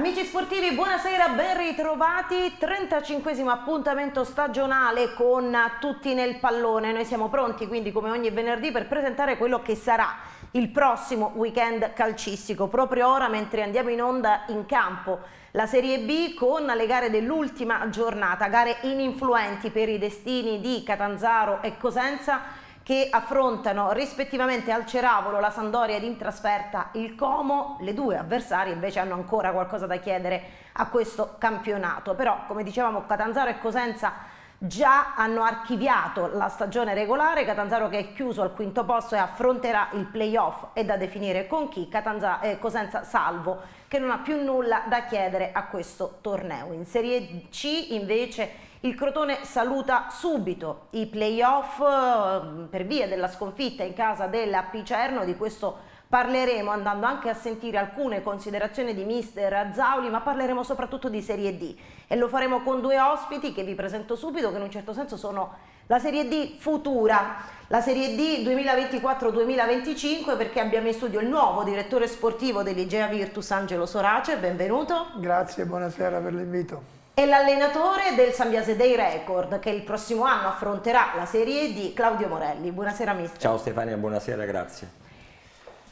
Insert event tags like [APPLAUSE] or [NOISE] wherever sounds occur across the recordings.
Amici sportivi, buonasera, ben ritrovati. 35 appuntamento stagionale con tutti nel pallone. Noi siamo pronti quindi come ogni venerdì per presentare quello che sarà il prossimo weekend calcistico. Proprio ora mentre andiamo in onda in campo la Serie B con le gare dell'ultima giornata, gare ininfluenti per i destini di Catanzaro e Cosenza che affrontano rispettivamente al Ceravolo la Sandoria ed in trasferta il Como, le due avversarie invece hanno ancora qualcosa da chiedere a questo campionato, però come dicevamo Catanzaro e Cosenza già hanno archiviato la stagione regolare, Catanzaro che è chiuso al quinto posto e affronterà il playoff e da definire con chi, Catanzaro, eh, Cosenza salvo che non ha più nulla da chiedere a questo torneo. In Serie C invece il Crotone saluta subito i playoff eh, per via della sconfitta in casa della Picerno, di questo parleremo andando anche a sentire alcune considerazioni di mister Zauli, ma parleremo soprattutto di Serie D. E lo faremo con due ospiti che vi presento subito, che in un certo senso sono la Serie D futura, la Serie D 2024-2025 perché abbiamo in studio il nuovo direttore sportivo dell'Igea Virtus, Angelo Sorace, benvenuto. Grazie, buonasera per l'invito e l'allenatore del Sambiase Day Record che il prossimo anno affronterà la Serie D, Claudio Morelli. Buonasera mister. Ciao Stefania, buonasera, grazie.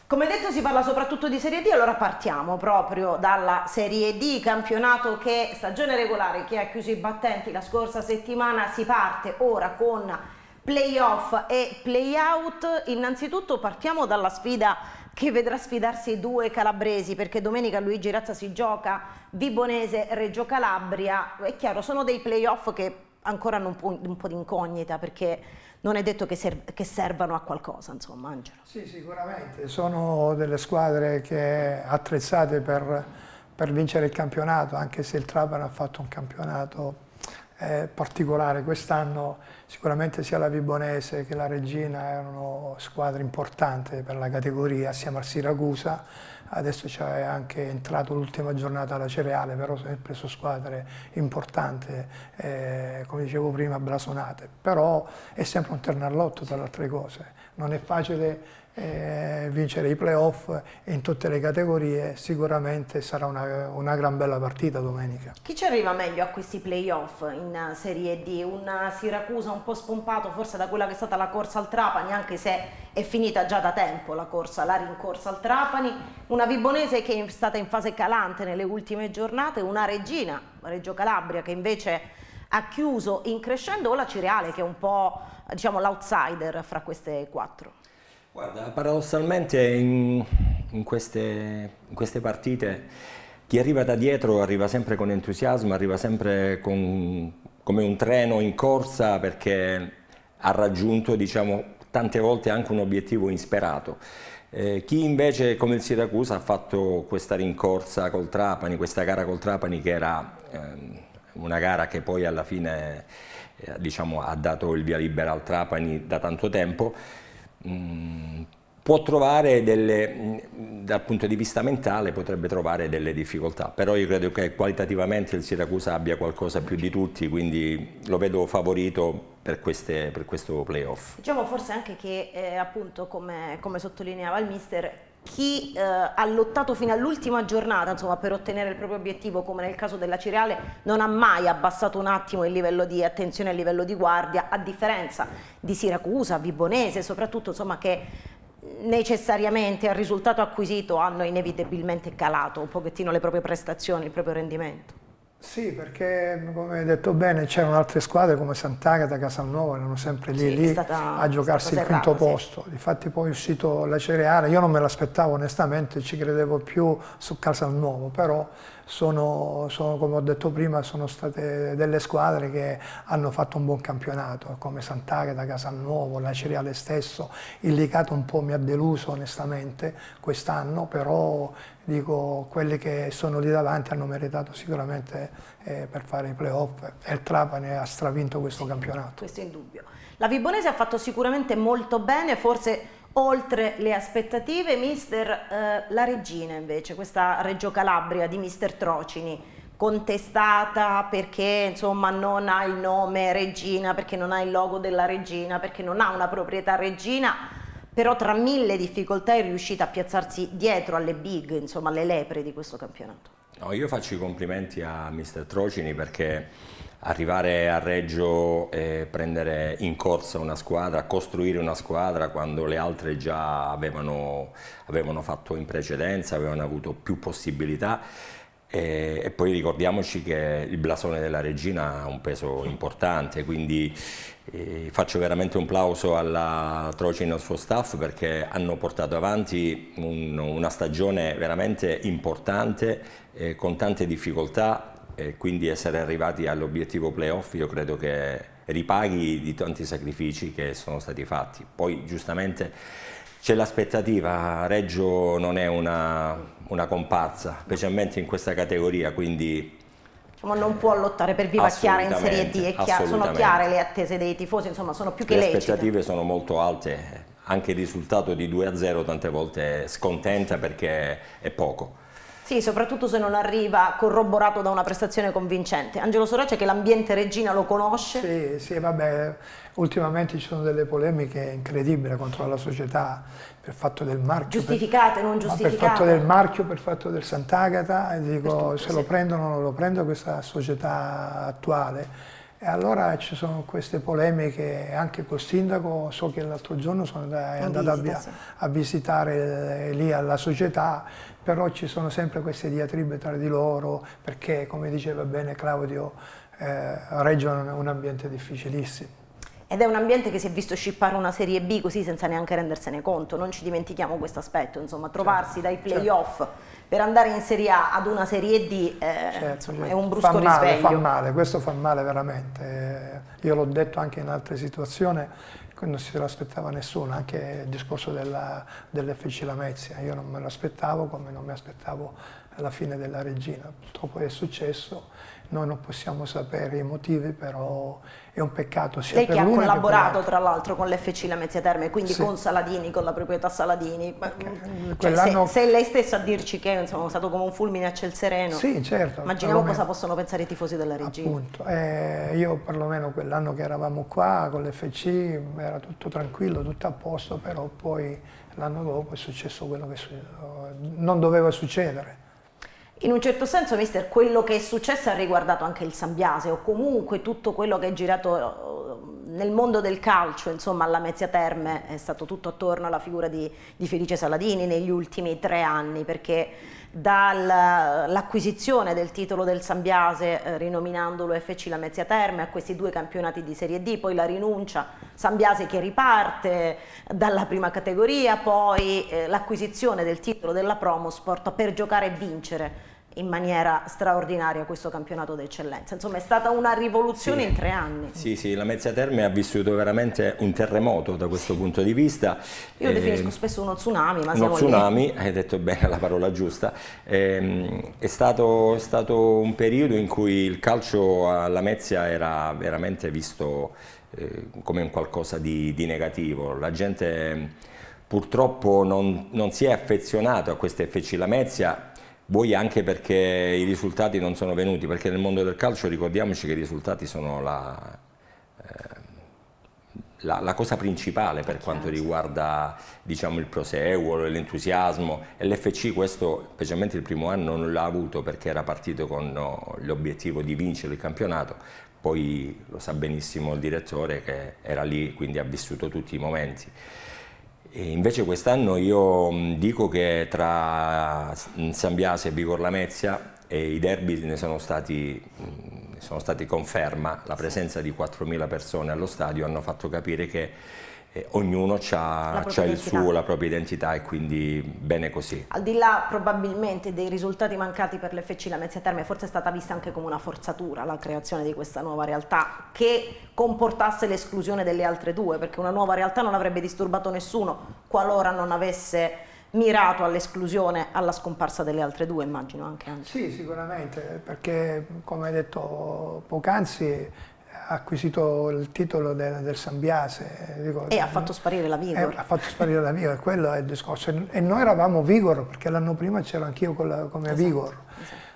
Come detto si parla soprattutto di Serie D, allora partiamo proprio dalla Serie D, campionato che stagione regolare che ha chiuso i battenti la scorsa settimana, si parte ora con playoff e playout. Innanzitutto partiamo dalla sfida che vedrà sfidarsi due calabresi perché domenica Luigi Razza si gioca Vibonese-Reggio Calabria. È chiaro, sono dei playoff che ancora hanno un po', un po di incognita perché non è detto che, serv che, servano a qualcosa, insomma, Angelo. Sì, sicuramente. Sono delle squadre che attrezzate per, per vincere il campionato, anche se il Trapano ha fatto un campionato eh, particolare quest'anno sicuramente sia la Vibonese che la Regina erano squadre importanti per la categoria assieme al Siracusa. Adesso c'è anche entrato l'ultima giornata alla Cereale però sempre su squadre importanti eh, come dicevo prima blasonate. Però è sempre un ternallotto tra le altre cose. Non è facile eh, vincere i playoff in tutte le categorie, sicuramente sarà una, una, gran bella partita domenica. Chi ci arriva meglio a questi playoff in Serie D? Un Siracusa un po' spompato forse da quella che è stata la corsa al Trapani, anche se è finita già da tempo la corsa, la rincorsa al Trapani, una Vibonese che è stata in fase calante nelle ultime giornate, una Regina, Reggio Calabria, che invece ha chiuso in crescendo, o la Cireale che è un po' diciamo, l'outsider fra queste quattro. Guarda, paradossalmente in, in, queste, in, queste, partite chi arriva da dietro arriva sempre con entusiasmo, arriva sempre con, come un treno in corsa perché ha raggiunto diciamo, tante volte anche un obiettivo insperato. Eh, chi invece come il Siracusa ha fatto questa rincorsa col Trapani, questa gara col Trapani che era eh, una gara che poi alla fine eh, diciamo, ha dato il via libera al Trapani da tanto tempo, Mm, può trovare delle, mm, dal punto di vista mentale potrebbe trovare delle difficoltà, però io credo che qualitativamente il Siracusa abbia qualcosa più di tutti, quindi lo vedo favorito per, queste, per questo playoff. Diciamo forse anche che eh, appunto come, come sottolineava il mister chi eh, ha lottato fino all'ultima giornata insomma, per ottenere il proprio obiettivo, come nel caso della Cireale, non ha mai abbassato un attimo il livello di attenzione il livello di guardia, a differenza di Siracusa, Vibonese, soprattutto insomma, che necessariamente al risultato acquisito hanno inevitabilmente calato un pochettino le proprie prestazioni, il proprio rendimento. Sì, perché come hai detto bene c'erano altre squadre come Sant'Agata, Casalnuovo, erano sempre lì, sì, lì stata, a giocarsi il quinto serrato, posto. Sì. Difatti poi è uscito la Cereale, io non me l'aspettavo onestamente, ci credevo più su Casalnuovo, però sono, sono, come ho detto prima, sono state delle squadre che hanno fatto un buon campionato, come Sant'Agata, Casalnuovo, la Cereale stesso. Il Licato un po' mi ha deluso onestamente quest'anno, però dico quelli che sono lì davanti hanno meritato sicuramente eh, per fare i playoff e il Trapani ha stravinto questo campionato. Questo è indubbio. La Vibonese ha fatto sicuramente molto bene, forse oltre le aspettative, mister eh, La Regina invece, questa Reggio Calabria di mister Trocini, contestata perché insomma non ha il nome Regina, perché non ha il logo della Regina, perché non ha una proprietà Regina, però tra mille difficoltà è riuscita a piazzarsi dietro alle big, insomma alle lepre di questo campionato. No, io faccio i complimenti a mister Trocini perché arrivare a Reggio e prendere in corsa una squadra, costruire una squadra quando le altre già avevano, avevano fatto in precedenza, avevano avuto più possibilità. E, e, poi ricordiamoci che il blasone della regina ha un peso importante, quindi eh, faccio veramente un plauso alla Trocini e al suo staff perché hanno portato avanti un, una stagione veramente importante eh, con tante difficoltà e quindi essere arrivati all'obiettivo playoff io credo che ripaghi di tanti sacrifici che sono stati fatti. Poi giustamente c'è l'aspettativa, Reggio non è una, una, comparsa, specialmente in questa categoria, quindi... Diciamo, non può lottare per vivacchiare in Serie D, chiaro, sono chiare le attese dei tifosi, insomma sono più che le lecite. Le aspettative sono molto alte, anche il risultato di 2-0 tante volte scontenta perché è poco. Sì, soprattutto se non arriva corroborato da una prestazione convincente. Angelo Sorace che l'ambiente Regina lo conosce? Sì, sì, vabbè, ultimamente ci sono delle polemiche incredibili contro la società per fatto del marchio. Giustificate, per, non giustificate? Per fatto del marchio, per fatto del Sant'Agata, e dico tutto, se sì. lo prendono o non lo prendo questa società attuale. E allora ci sono queste polemiche anche col sindaco, so che l'altro giorno sono andato visita, a, sì. a, visitare lì alla società, però ci sono sempre queste diatribe tra di loro, perché come diceva bene Claudio, eh, Reggio è un ambiente difficilissimo. Ed è un ambiente che si è visto scippare una Serie B così senza neanche rendersene conto, non ci dimentichiamo questo aspetto, insomma trovarsi certo, dai playoff certo. per andare in Serie A ad una Serie D eh, certo, insomma, è un brusco fa male, risveglio. Fa male, questo fa male veramente, io l'ho detto anche in altre situazioni, non si l'aspettava nessuno, anche il discorso dell'FC Lamezia, io non me lo aspettavo come non mi aspettavo alla fine della regina, purtroppo è successo, noi non possiamo sapere i motivi, però è un peccato sia Lei che ha collaborato tra l'altro con l'FC Lamezia Terme, quindi sì. con Saladini, con la proprietà Saladini, cioè, se, se, lei stessa a dirci che insomma, è stato come un fulmine a ciel sereno, sì, certo, immaginiamo cosa possono pensare i tifosi della regina. Appunto, eh, io perlomeno quell'anno che eravamo qua con l'FC era tutto tranquillo, tutto a posto, però poi l'anno dopo è successo quello che non doveva succedere. In un certo senso, mister, quello che è successo ha riguardato anche il Sambiase o comunque tutto quello che è girato eh, nel mondo del calcio, insomma, alla Mezzia Terme è stato tutto attorno alla figura di, di Felice Saladini negli ultimi tre anni, perché dall'acquisizione del titolo del Sambiase eh, rinominandolo FC La Mezzia Terme a questi due campionati di Serie D, poi la rinuncia, Sambiase che riparte dalla prima categoria, poi eh, l'acquisizione del titolo della Promosport per giocare e vincere in maniera straordinaria questo campionato d'eccellenza. Insomma è stata una rivoluzione sì, in tre anni. Sì, sì, la Mezzia Terme ha vissuto veramente un terremoto da questo punto di vista. Io eh, definisco spesso uno tsunami, ma uno tsunami, lì. [LAUGHS] hai detto bene la parola giusta. Eh, è, stato, è, stato, un periodo in cui il calcio alla Mezzia era veramente visto eh, come un qualcosa di, di negativo. La gente purtroppo non, non si è affezionato a queste FC Lamezia vuoi anche perché i risultati non sono venuti, perché nel mondo del calcio ricordiamoci che i risultati sono la, eh, la, la cosa principale per quanto riguarda diciamo, il proseguo, l'entusiasmo. E l'FC questo, specialmente il primo anno, non l'ha avuto perché era partito con l'obiettivo di vincere il campionato, poi lo sa benissimo il direttore che era lì, quindi ha vissuto tutti i momenti. E invece quest'anno io dico che tra San Biase e Vigor Lamezia e i derby ne sono stati, sono stati conferma, la presenza di 4.000 persone allo stadio hanno fatto capire che eh, ognuno ha il suo, la propria identità e quindi bene così. Al di là probabilmente dei risultati mancati per l'FC Lamezia Terme, forse è stata vista anche come una forzatura la creazione di questa nuova realtà che comportasse l'esclusione delle altre due, perché una nuova realtà non avrebbe disturbato nessuno qualora non avesse mirato all'esclusione, alla scomparsa delle altre due, immagino anche. anche. Sì, sicuramente, perché come hai detto poc'anzi acquisito il titolo del, del Sambiase. Dico, e ha fatto sparire la Vigor. Eh, ha fatto sparire la Vigor, quello è il discorso. E noi eravamo Vigor, perché l'anno prima c'ero anch'io come esatto, Vigor.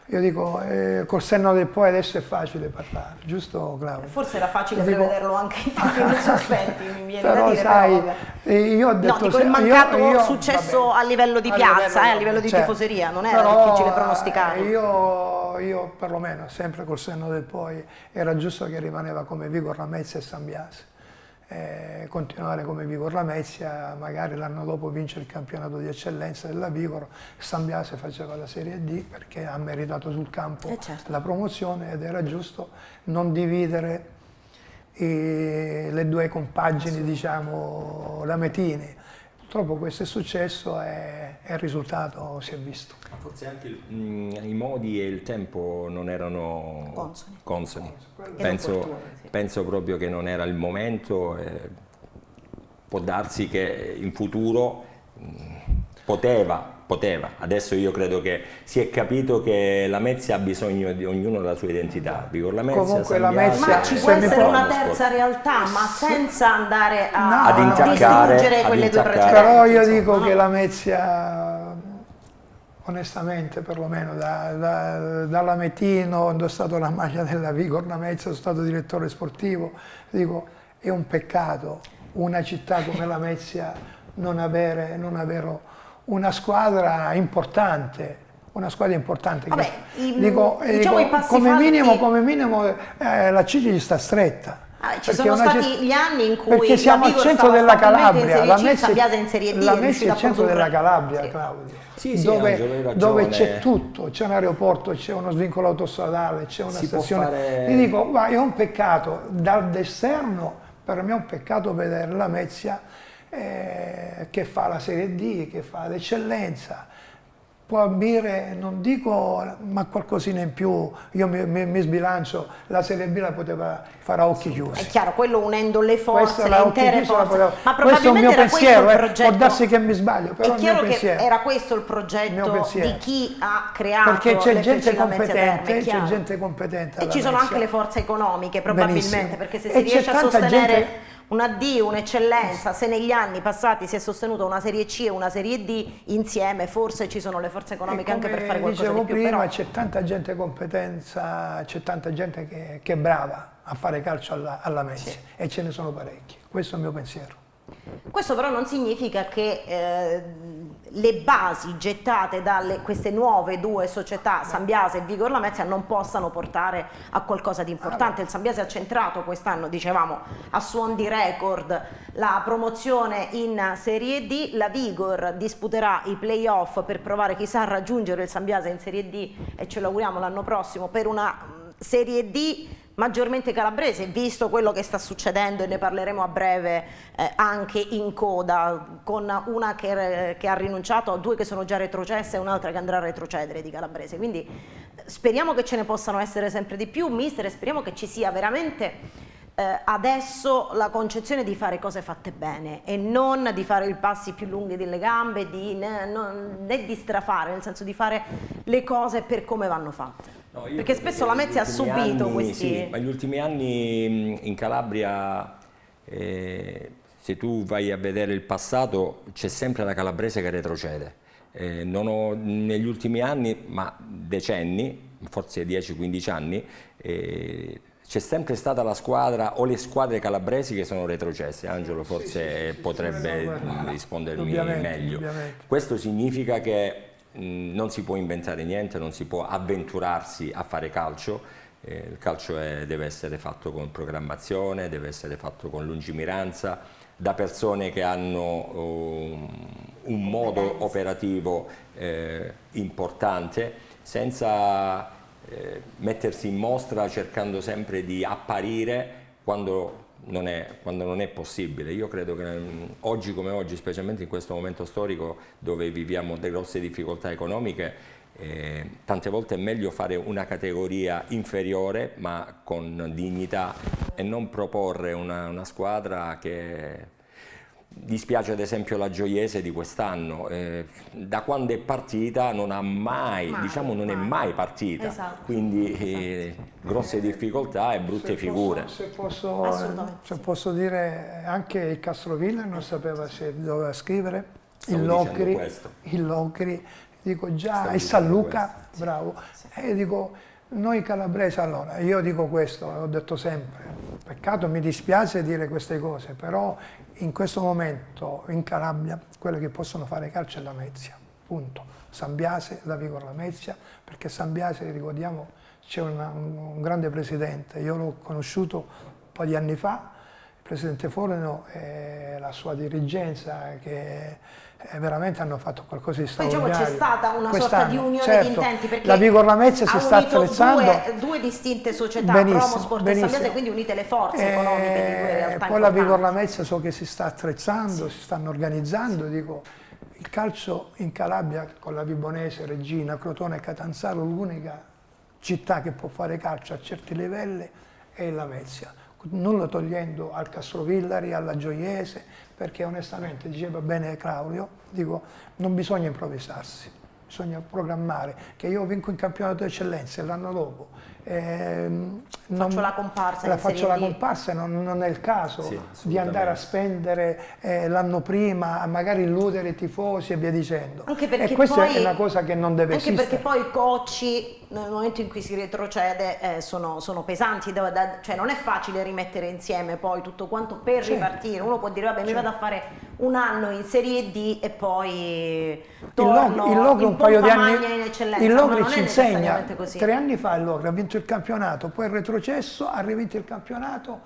Io dico, eh, col senno del poi adesso è facile parlare, giusto Claudio? Forse era facile dico, prevederlo anche in tempi [LAUGHS] sospetti, mi viene però, da dire. Sai, però, io ho detto, no, dico, il mancato io, io, successo vabbè, a livello di piazza, a livello, eh, a livello di cioè, tifoseria, non era però, difficile pronosticare. Io, io perlomeno, sempre col senno del poi, era giusto che rimaneva come Vigor Ramezza e San Biase eh, continuare come Vigor Lamezia, magari l'anno dopo vincere il campionato di eccellenza della Vigor, San Biase faceva la Serie D perché ha meritato sul campo eh certo. la promozione ed era giusto non dividere eh, le due compagini, diciamo, lametine. Purtroppo questo è successo e, e il risultato si è visto. Forse anche il, mh, mm, i modi e il tempo non erano consoni. consoni. Penso, sì. penso, proprio che non era il momento. Eh, può darsi che in futuro mh, mm, poteva, poteva. Adesso io credo che si è capito che la Mezia ha bisogno di ognuno della sua identità. Vigor la Mezia, Comunque la Mezia, ma ci può essere una terza realtà, ma senza andare a no, ad intaccare, distruggere quelle due precedenti. Però io dico no? che la Mezia onestamente perlomeno da, da, da Lametino, ho indossato la maglia della Vigor Lamezia, sono stato direttore sportivo, dico è un peccato una città come la Mezia non avere, non avere una squadra importante, una squadra importante. Vabbè, che, i, dico, diciamo dico, come, falti... minimo, come minimo eh, la Cigli sta stretta. Ah, ci sono stati gli anni in cui perché siamo al centro della Calabria, la Messi, in serie D, la Messi è il centro della Calabria, sì. Claudio. Sì, sì, dove, dove c'è tutto, c'è un aeroporto, c'è uno svincolo autostradale, c'è una si stazione. Fare... Ti dico, guarda, è un peccato, dall'esterno per me è un peccato vedere la Mezia eh, che fa la Serie D, che fa l'eccellenza, può ambire, non dico, ma qualcosina in più, io mi, mi, mi, sbilancio, la Serie B la poteva fare a occhi chiusi. È chiaro, quello unendo le forze, le intere forze, poteva... ma questo è un mio pensiero, eh. progetto... può darsi che mi sbaglio, però è chiaro che era questo il progetto il di chi ha creato Perché c'è gente competente, c'è gente competente. E ci sono anche le forze economiche probabilmente, Benissimo. perché se si e riesce a sostenere... Gente una D, un'eccellenza, se negli anni passati si è sostenuta una serie C e una serie D, insieme forse ci sono le forze economiche anche per fare qualcosa di più. prima c'è tanta gente competenza, c'è tanta gente che, che, è brava a fare calcio alla, alla Messi sì. e ce ne sono parecchi, questo è il mio pensiero. Questo però non significa che eh, le basi gettate da queste nuove due società, Sambiase e Vigor Lamezia, non possano portare a qualcosa di importante. Il Sambiase ha centrato quest'anno, dicevamo, a suon di record la promozione in Serie D, la Vigor disputerà i playoff per provare chissà a raggiungere il Sambiase in Serie D e ce lo auguriamo l'anno prossimo per una Serie D maggiormente calabrese, visto quello che sta succedendo e ne parleremo a breve eh, anche in coda, con una che, che, ha rinunciato, due che sono già retrocesse e un'altra che andrà a retrocedere di calabrese. Quindi speriamo che ce ne possano essere sempre di più, mister, e speriamo che ci sia veramente eh, adesso la concezione di fare cose fatte bene e non di fare i passi più lunghi delle gambe, di, né, non, né di strafare, nel senso di fare le cose per come vanno fatte. No, Perché spesso la Mezzi ha subito anni, questi... Sì, ma negli ultimi anni in Calabria, eh, se tu vai a vedere il passato, c'è sempre la calabrese che retrocede. Eh, ho, negli ultimi anni, ma decenni, forse 10-15 anni, eh, c'è sempre stata la squadra o le squadre calabresi che sono retrocesse. Angelo forse sì, sì, potrebbe rispondermi meglio. Questo significa che Mm, non si può inventare niente, non si può avventurarsi a fare calcio, eh, il calcio è, deve essere fatto con programmazione, deve essere fatto con lungimiranza, da persone che hanno um, un modo operativo eh, importante, senza eh, mettersi in mostra cercando sempre di apparire quando non è, quando non è possibile. Io credo che mm, oggi come oggi, specialmente in questo momento storico dove viviamo delle grosse difficoltà economiche, eh, tante volte è meglio fare una categoria inferiore ma con dignità e non proporre una, una squadra che Dispiace ad esempio la Gioiese di quest'anno, eh, da quando è partita non ha mai, mai diciamo non mai. è mai. partita, esatto. quindi eh, grosse difficoltà e brutte se figure. Posso, se, posso, se posso dire anche il Castrovilla non sapeva se doveva scrivere, il Locri, il Locri dico già, e San Luca, bravo, e dico, noi calabresi allora, io dico questo, l'ho detto sempre, peccato, mi dispiace dire queste cose, però in questo momento in Calabria quello che possono fare calcio è la Mezia, punto. San Biase, la Vigor Lamezia, perché San Biase, ricordiamo, c'è un, grande presidente, io l'ho conosciuto un po' di anni fa, il presidente Forno e la sua dirigenza che veramente hanno fatto qualcosa di straordinario. Poi diciamo, c'è stata una sorta di unione certo, di intenti perché la Vigor Lamezia si sta attrezzando due, due distinte società, benissimo, Promo Sport benissimo. e San Biase, quindi unite le forze e economiche di due realtà Poi la Vigor Lamezia so che si sta attrezzando, sì. si stanno organizzando, sì. dico il calcio in Calabria con la Vibonese, Regina, Crotone e Catanzaro, l'unica città che può fare calcio a certi livelli è la Lamezia. Nulla togliendo al Castrovillari, alla Gioiese, perché onestamente, diceva bene Claudio, dico, non bisogna improvvisarsi, bisogna programmare, che io vinco in campionato d'eccellenza l'anno dopo eh, faccio la comparsa, la faccio la comparsa non, non, è il caso sì, di andare a spendere eh, l'anno prima, magari illudere i tifosi e via dicendo. Anche perché e questa poi, è una cosa che non deve anche esistere. Anche perché poi i cocci nel momento in cui si retrocede eh, sono, sono, pesanti, da, da, cioè non è facile rimettere insieme poi tutto quanto per certo. ripartire. Uno può dire vabbè certo. mi vado a fare un anno in Serie D e poi torno il Logro un paio di anni in eccellenza. Il Logro ci insegna, tre anni fa il Logro ha vinto il campionato, poi il retrocesso, ha rivinto il campionato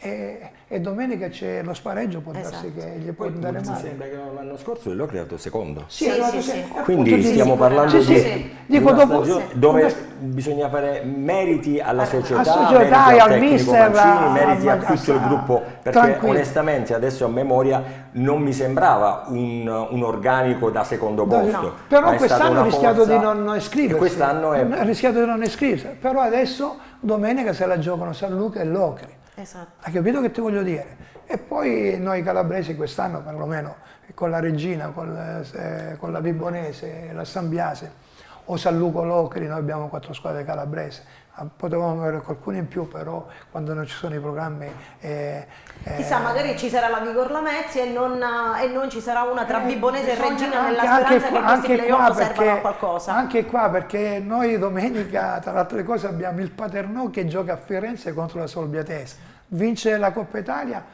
e, e, domenica c'è lo spareggio, può esatto. darsi che gli può andare male. Mi sembra che l'anno scorso l'ho creato secondo. Sì, sì, sì, sì. Quindi stiamo parlando sì, di, sì. Dico, dopo, dove bisogna fare meriti alla società, società meriti al al mister, Mancini, meriti a, a tutto il gruppo, perché tranquillo. onestamente adesso a memoria non mi sembrava un, un organico da secondo posto. No. Però quest'anno ha rischiato di non iscriversi. Quest'anno è... Ha rischiato di non iscriversi, però adesso domenica se la giocano San Luca e Locri. Esatto. Hai capito che ti voglio dire? E poi noi calabresi quest'anno perlomeno con la Regina, con, eh, con la Vibonese, la Sambiase o San Luco Locri, noi abbiamo quattro squadre calabrese. Ah, potevamo avere qualcuno in più, però quando non ci sono i programmi... Eh, Chissà, magari ci sarà la Vigor Lamezia e non, e non ci sarà una tra Vibonese e Regina nella speranza anche, che questi playoff servano a qualcosa. Anche qua, perché noi domenica, tra le altre cose, abbiamo il Paternò che gioca a Firenze contro la Solbiatese. Vince la Coppa Italia,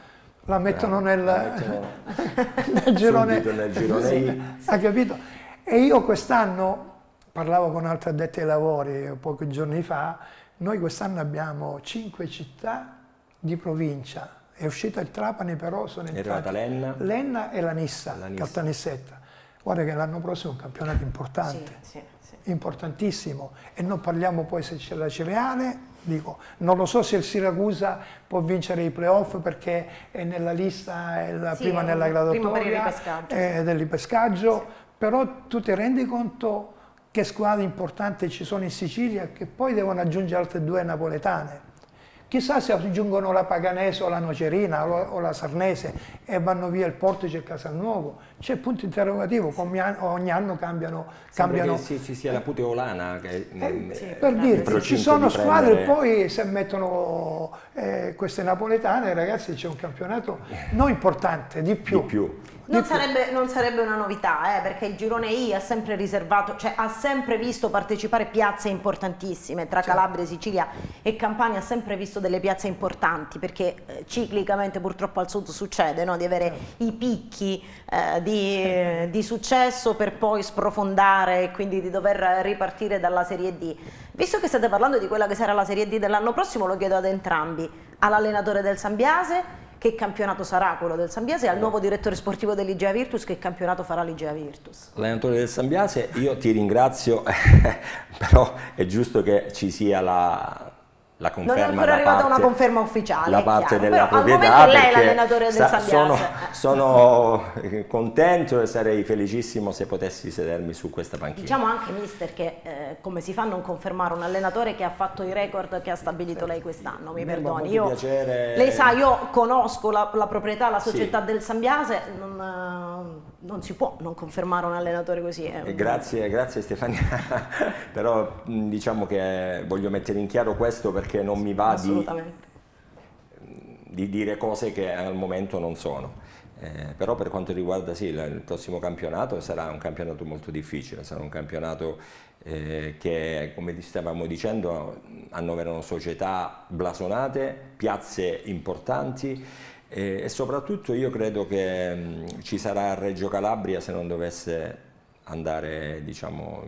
la mettono nel, [LAUGHS] nel girone. Nel girone [LAUGHS] sì, ha capito? E io quest'anno parlavo con altri addetti ai lavori pochi giorni fa, noi quest'anno abbiamo cinque città di provincia, è uscito il Trapani però sono entrati Lenna. Lenna e la Nissa, la Nissa. Caltanissetta. Guarda che l'anno prossimo è un campionato importante, sì, sì, sì. importantissimo e non parliamo poi se c'è la Cereale, dico, non lo so se il Siracusa può vincere i playoff perché è nella lista, è la prima nella graduatoria dell'ipescaggio, però tu ti rendi conto che squadre importanti ci sono in Sicilia che poi devono aggiungere altre due napoletane. Chissà se aggiungono la Paganese o la Nocerina o la Sarnese e vanno via il Portice e il Casalnuovo. C'è punto interrogativo, ogni anno cambiano... cambiano. Che ci sia la Puteolana che... Eh, sì, per dirti, ci sono squadre e poi se mettono eh, queste napoletane, ragazzi c'è un campionato non importante, di più. Di più. Non sarebbe, non sarebbe, una novità, eh, perché il girone I ha sempre riservato, cioè ha sempre visto partecipare piazze importantissime, tra certo. Calabria, Sicilia e Campania ha sempre visto delle piazze importanti, perché eh, ciclicamente purtroppo al sud succede no? di avere certo. i picchi eh, di, certo. di, successo per poi sprofondare e quindi di dover ripartire dalla Serie D. Visto che state parlando di quella che sarà la Serie D dell'anno prossimo, lo chiedo ad entrambi, all'allenatore del Sambiase che campionato sarà quello del Sambiase e al nuovo direttore sportivo dell'Igea Virtus che campionato farà l'Igea Virtus. Allenatore del Sambiase, io ti ringrazio, [LAUGHS] però è giusto che ci sia la, la conferma non è ancora arrivata parte, una conferma ufficiale la parte chiaro. della Però proprietà al lei è l'allenatore del sono, [LAUGHS] sono, contento e sarei felicissimo se potessi sedermi su questa panchina. Diciamo anche mister che eh, come si fa a non confermare un allenatore che ha fatto i record che ha stabilito lei quest'anno? Mi, mi perdoni. io, piacere... lei sa io conosco la, la proprietà la società sì. del Sambiase non, non, si può non confermare un allenatore così un... grazie, grazie Stefania [LAUGHS] però diciamo che voglio mettere in chiaro questo perché non mi va di, di, dire cose che al momento non sono. Eh, però per quanto riguarda sì, il prossimo campionato sarà un campionato molto difficile, sarà un campionato eh, che come stavamo dicendo annoverano società blasonate, piazze importanti eh, e soprattutto io credo che mh, ci sarà Reggio Calabria se non dovesse andare diciamo,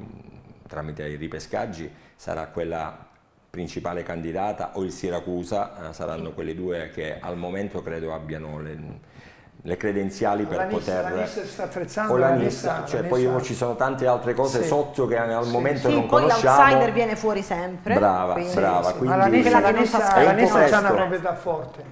tramite i ripescaggi sarà quella principale candidata o il Siracusa, eh, saranno quelle due che al momento credo abbiano le, le credenziali per la poter... La Nissa sta attrezzando, o la, la Nissa, cioè la poi Nissa- ci sono tante altre cose Sì. sotto che al Sì. momento Sì, non poi conosciamo. l'outsider viene fuori sempre. Brava, quindi- brava, quindi- Ma la Nissa, la Nissa, sa la Nissa c'ha una proprietà forte.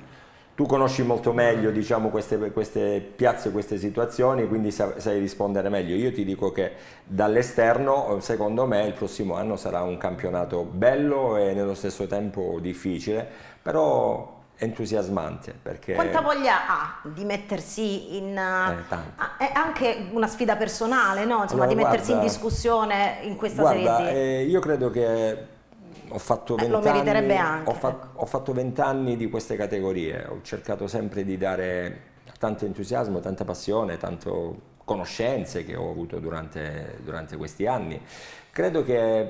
Tu conosci molto meglio diciamo, queste, queste piazze, queste situazioni, quindi sa- sai rispondere meglio. Io ti dico che dall'esterno, secondo me, il prossimo anno sarà un campionato bello e nello stesso tempo difficile, però entusiasmante. Perché Quanta voglia ha di mettersi in... Eh. Ah, è anche una sfida personale, no? Insomma, Allora, di mettersi in guarda- discussione in questa Guarda, serie D. eh, io credo che ho fatto Eh, lo 20 meriterebbe anni, anche, ho, fa- ecco. ho fatto 20 anni di queste categorie, ho cercato sempre di dare tanto entusiasmo, tanta passione, tanto conoscenze che ho avuto durante, durante questi anni. Credo che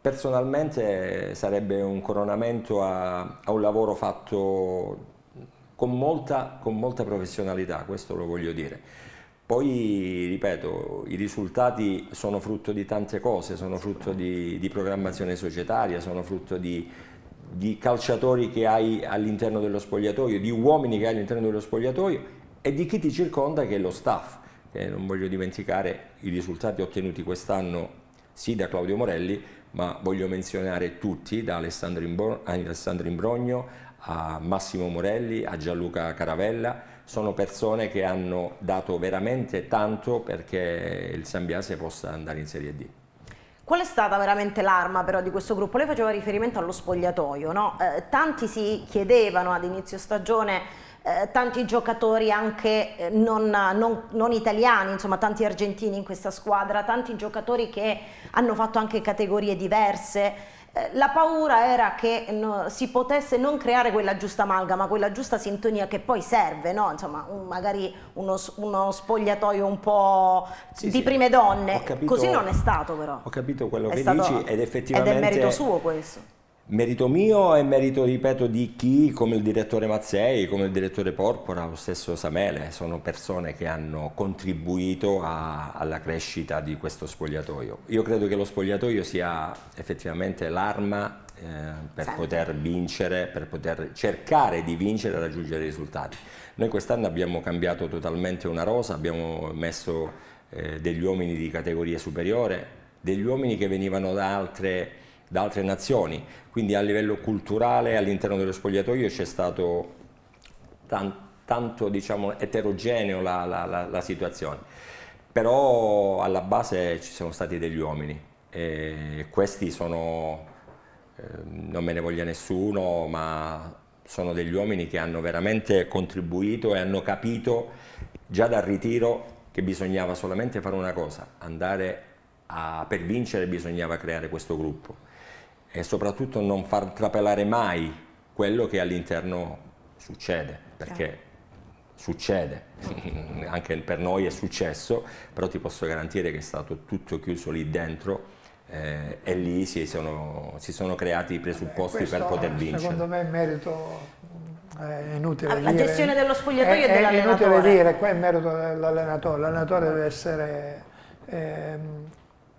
personalmente sarebbe un coronamento a, a un lavoro fatto con molta, con molta professionalità, questo lo voglio dire. Poi, ripeto, i risultati sono frutto di tante cose, sono frutto di, di programmazione societaria, sono frutto di, di calciatori che hai all'interno dello spogliatoio, di uomini che hai all'interno dello spogliatoio e di chi ti circonda che è lo staff. E non voglio dimenticare i risultati ottenuti quest'anno sì da Claudio Morelli, ma voglio menzionare tutti, da Alessandro Imbrogno a Massimo Morelli, a Gianluca Caravella, sono persone che hanno dato veramente tanto perché il Sambiase possa andare in Serie D. Qual è stata veramente l'arma però di questo gruppo? Lei faceva riferimento allo spogliatoio, no? Eh, tanti si chiedevano ad inizio stagione, eh, tanti giocatori anche eh, non, non- non italiani, insomma tanti argentini in questa squadra, tanti giocatori che hanno fatto anche categorie diverse. Eh, La paura era che no, si potesse non creare quella giusta amalgama, quella giusta sintonia che poi serve, no? Insomma, un- magari uno, uno spogliatoio un po' Sì, di sì. prime donne. Capito- Così non è stato però. Ho capito quello È che stato- dici ed effettivamente... Ed è merito suo questo. Merito mio e merito, ripeto, di chi, come il direttore Mazzei, come il direttore Porpora, lo stesso Samele, sono persone che hanno contribuito a- alla crescita di questo spogliatoio. Io credo che lo spogliatoio sia effettivamente l'arma eh, per Sempre. poter vincere, per poter cercare di vincere e raggiungere i risultati. Noi quest'anno abbiamo cambiato totalmente una rosa, abbiamo messo eh, degli uomini di categoria superiore, degli uomini che venivano da altre da altre nazioni, quindi a livello culturale all'interno dello spogliatoio c'è stato tan- tanto diciamo, eterogeneo la, la- la- la situazione, però alla base ci sono stati degli uomini e questi sono, eh, non me ne voglia nessuno, ma sono degli uomini che hanno veramente contribuito e hanno capito già dal ritiro che bisognava solamente fare una cosa, andare a, per vincere bisognava creare questo gruppo e soprattutto non far trapelare mai quello che all'interno succede, perché succede, [LAUGHS] anche per noi è successo, però ti posso garantire che è stato tutto chiuso lì dentro eh, e lì si sono, si sono creati i presupposti per Questo, poter vincere. Secondo me è merito, è inutile la dire. gestione dello spogliatoio è, è dell'allenatore. inutile dire, qua è merito dell'allenatore, l'allenatore deve essere ehm,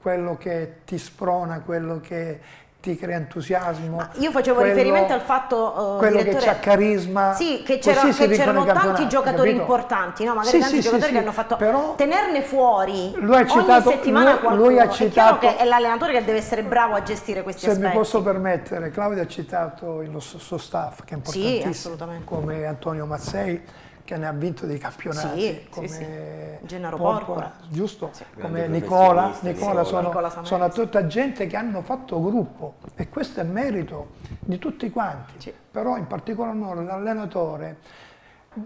quello che ti sprona, quello che ti crea entusiasmo. Ma io facevo quello- riferimento al fatto, eh, quello direttore, che c'ha carisma. Sì, che, c'era- c'erano tanti giocatori capito? importanti, no? magari Sì, tanti sì, giocatori sì, che hanno fatto però tenerne fuori Lui ha citato- ogni settimana lui- qualcuno. lui ha È chiaro citato- che è l'allenatore che deve essere bravo a gestire questi Se aspetti. mi posso permettere, Claudio ha citato il suo staff, che è importantissimo, come Antonio Mazzei, che ne ha vinto dei campionati, Sì, sì, come sì. Gennaro Porpora, Porpora. giusto? Come Nicola, Nicola, sono, Nicola sono tutta gente che hanno fatto gruppo e questo è merito di tutti quanti, Sì. però in particolar modo l'allenatore